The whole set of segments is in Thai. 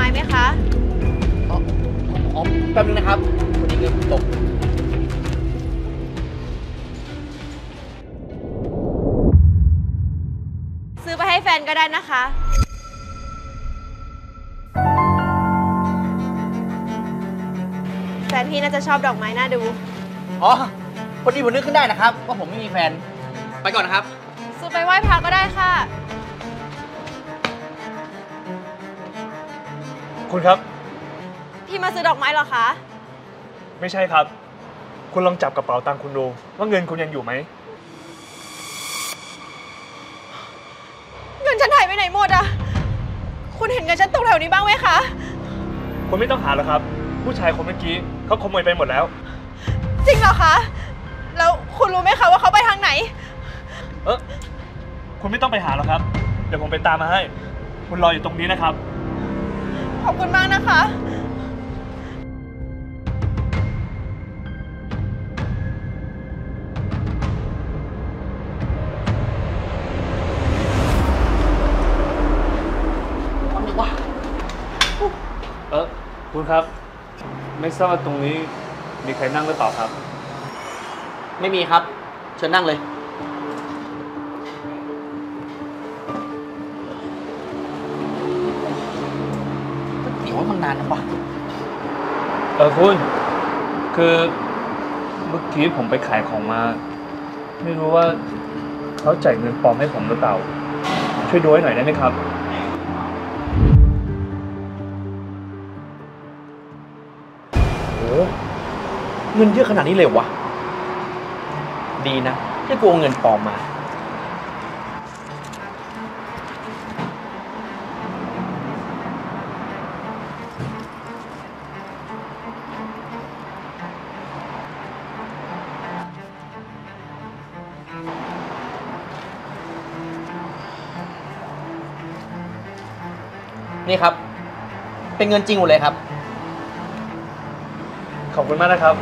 ไม้ไหมคะ อ๋ออ๋อแป๊บนึงนะครับพอดีเงินผมตก ซื้อไปให้แฟนก็ได้นะคะ แฟนพี่น่าจะชอบดอกไม้น่าดู อ๋อ พอดีผมนึกขึ้นได้นะครับ ว่าผมไม่มีแฟน ไปก่อนนะครับ ซื้อไปไหว้พระก็ได้ค่ะ คุณครับ พี่มาซื้อดอกไม้เหรอคะ ไม่ใช่ครับ คุณลองจับกระเป๋าตังค์คุณดู ว่าเงินคุณยังอยู่ไหม เงินฉันหายไปไหนหมดอะคุณเห็นเงินฉันตกแถวนี้บ้างไหมคะ คุณไม่ต้องหาแล้วครับ ผู้ชายคนเมื่อกี้เขาขโมยไปหมดแล้ว จริงเหรอคะ แล้วคุณรู้ไหมคะว่าเขาไปทางไหน เออคุณไม่ต้องไปหาแล้วครับ เดี๋ยวผมไปตามมาให้ คุณรออยู่ตรงนี้นะครับ ขอบคุณมากนะคะ เออคุณครับ ไม่ทราบว่าตรงนี้มีใครนั่งหรือเปล่าครับ ไม่มีครับ เชิญนั่งเลย เดี๋ยวมันนานนะวะเออคุณ คือเมื่อกี้ผมไปขายของมา ไม่รู้ว่าเขาจ่ายเงินปลอมให้ผมหรือเปล่า ช่วยดูให้หน่อยได้ไหมครับ โอ้เงินเยอะขนาดนี้เลยวะ ดีนะที่กูเอาเงินปลอมมา นี่ครับ เป็นเงินจริงหมดเลยครับ ขอบคุณมากนะครับ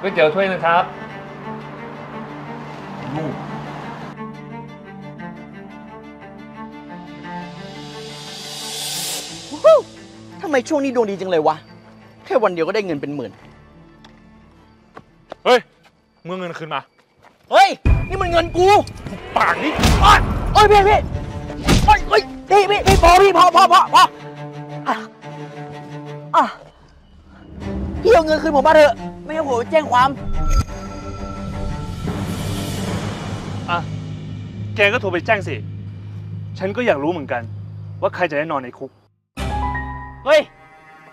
ก๋วยเตี๋ยวถ้วยหนึงครับลูกวู้ทำไมช่วงนี้ดวงดีจังเลยวะ แค่วันเดียวก็ได้เงินเป็นหมื่น เฮ้ยมึงเงินคืนมา เฮ้ย นี่มันเงินกู ปากนี่โอ๊ย โอ้ยพี่พี่โอ้ยโอ้ยพี่พี่พี่พอพี่พอพอพอพออะอะพี่เอาเงินคืนผมมาเถอะ ไม่งั้นผมจะแจ้งความ อะ แกก็โทรไปแจ้งสิ ฉันก็อยากรู้เหมือนกัน ว่าใครจะได้นอนในคุก เฮ้ย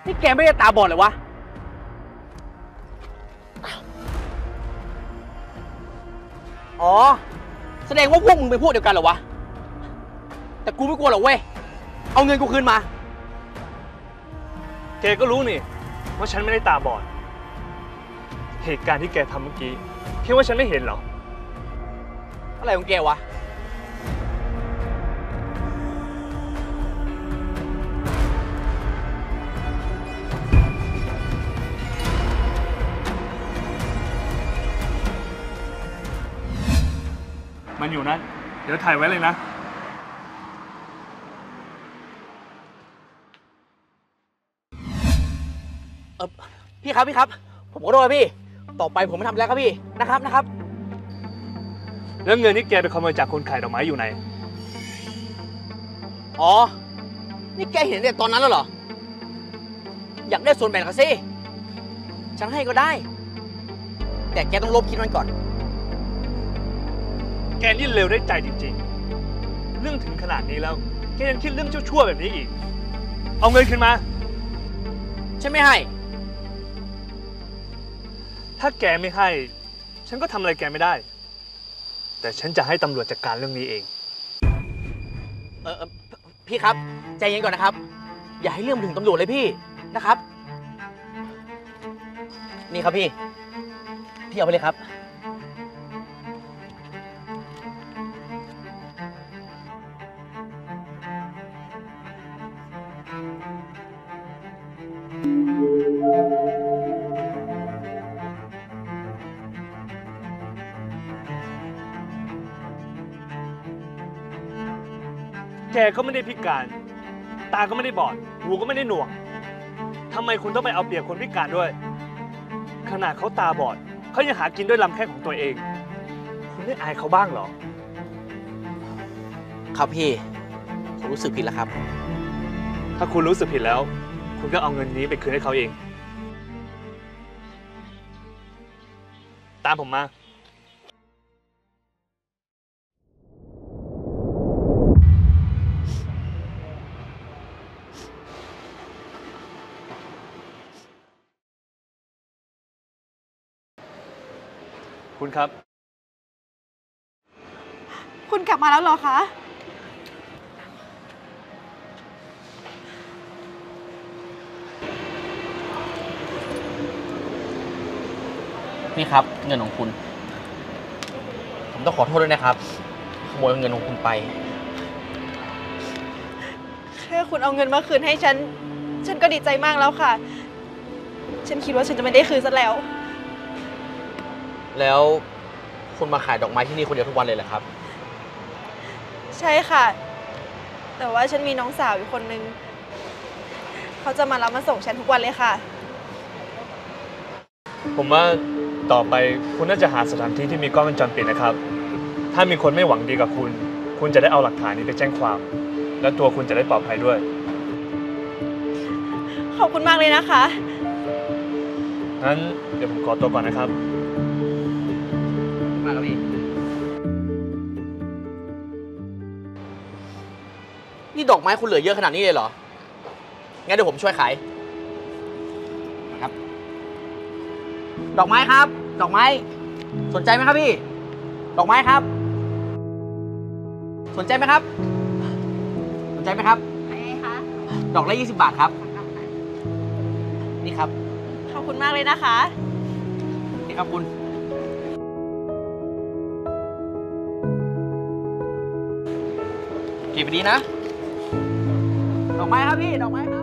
นี่แกไม่ได้ตาบอดเลยวะ อ๋อ แสดงว่าพวกมึงเป็นพวกเดียวกันเหรอวะ แต่กูไม่กลัวหรอกเว้ย เอาเงินกูคืนมา แกก็รู้นี่ว่าฉันไม่ได้ตาบอด เหตุการณ์ที่แกทำเมื่อกี้คิดว่าฉันไม่เห็นเหรอ อะไรของแกวะ มันอยู่นั่นเดี๋ยวถ่ายไว้เลยนะ พี่ครับพี่ครับ ผมขอโทษครับพี่ ต่อไปผมไม่ทำแล้วครับพี่นะครับนะครับแล้วเงินที่แกไปขโมยจากคนขายดอกไม้อยู่ไหน อ๋อ นี่แกเห็นแต่ตอนนั้นแล้วเหรอ อยากได้ส่วนแบ่งกันสิฉันให้ก็ได้ แต่แกต้องลบคิดมันก่อน แกนี่เร็วได้ใจจริงๆ เรื่องถึงขนาดนี้แล้ว แกยังคิดเรื่องชั่วๆแบบนี้อีก เอาเงินคืนมา ฉันไม่ให้ ถ้าแกไม่ให้ ฉันก็ทำอะไรแกไม่ได้ แต่ฉันจะให้ตำรวจจัดการเรื่องนี้เอง เออเอ่อพี่ครับ ใจเย็นก่อนนะครับ อย่าให้เรื่องมันถึงตำรวจเลยพี่นะครับ นี่ครับพี่ พี่เอาไปเลยครับ แกก็ไม่ได้พิการ ตาก็ไม่ได้บอด หูก็ไม่ได้หนวกทำไมคุณต้องไปเอาเปรียบคนพิการด้วย ขนาดเขาตาบอดเขายังหากินด้วยลำแข้งของตัวเอง คุณไม่อายเขาบ้างเหรอ ครับพี่ ผมรู้สึกผิดแล้วครับ ถ้าคุณรู้สึกผิดแล้ว คุณก็เอาเงินนี้ไปคืนให้เขาเอง ตามผมมา คุณครับ คุณกลับมาแล้วเหรอคะ นี่ครับ เงินของคุณ ผมต้องขอโทษด้วยนะครับ ขโมยเงินของคุณไป แค่คุณเอาเงินมาคืนให้ฉัน ฉันก็ดีใจมากแล้วค่ะ ฉันคิดว่าฉันจะไม่ได้คืนซะแล้ว แล้วคุณมาขายดอกไม้ที่นี่คนเดียวทุกวันเลยเหรอครับ ใช่ค่ะ แต่ว่าฉันมีน้องสาวอยู่คนนึง เขาจะมารับมาส่งฉันทุกวันเลยค่ะ ผมว่าต่อไปคุณน่าจะหาสถานที่ที่มีกล้องวงจรปิดนะครับ ถ้ามีคนไม่หวังดีกับคุณ คุณจะได้เอาหลักฐานนี้ไปแจ้งความ และตัวคุณจะได้ปลอดภัยด้วย ขอบคุณมากเลยนะคะ งั้นเดี๋ยวผมขอตัวก่อนนะครับ นี่ดอกไม้คุณเหลือเยอะขนาดนี้เลยเหรอ งั้นเดี๋ยวผมช่วยขายครับ ดอกไม้ครับ ดอกไม้ สนใจไหมครับพี่ ดอกไม้ครับ สนใจไหมครับ สนใจไหมครับดอกละ20 บาทครับ นี่ครับ ขอบคุณมากเลยนะคะ นี่ครับคุณ เก็บไปดีนะด อกไม้ครับพี่ดอกไม้ครับ